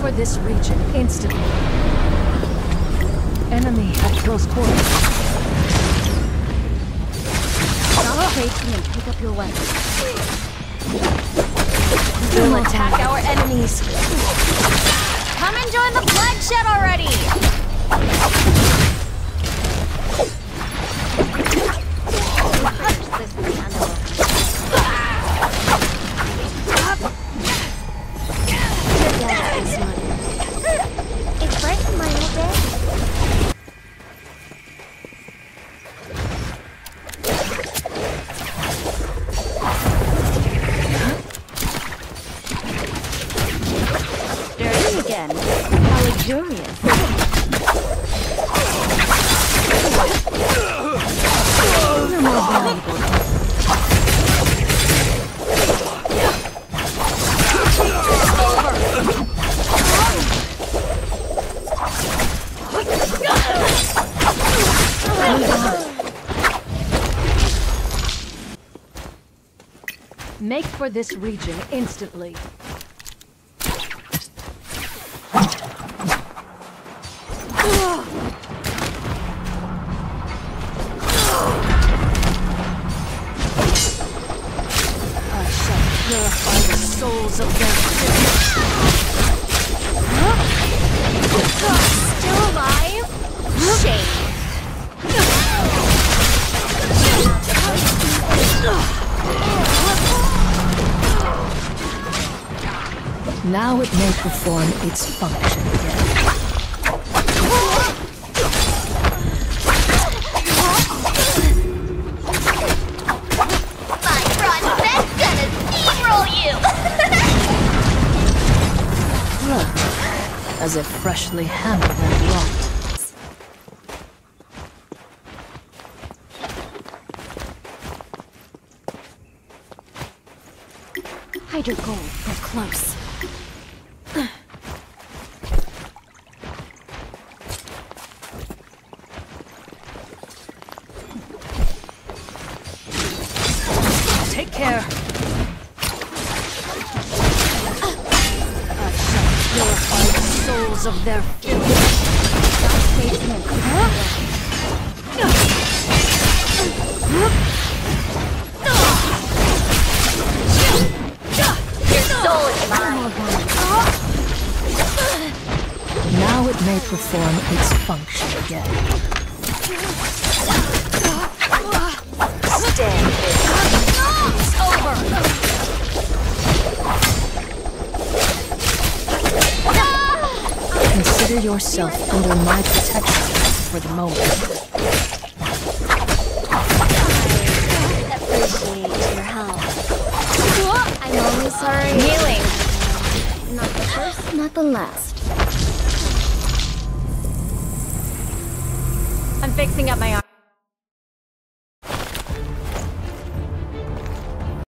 for this region instantly. Enemy at close quarters. Stop chasing and pick up your weapons. We'll attack our enemies. Come and join the bloodshed already! Make for this region instantly. Still alive? Shame. Now it may perform its function again. As if freshly hammered and wrought. Hide your gold. They're close. Take care. Of their. Now it may perform its function again. Consider yourself under my protection for the moment. Appreciate your help. I'm only sorry. Kneeling. Not the first, not the last. I'm fixing up my arm.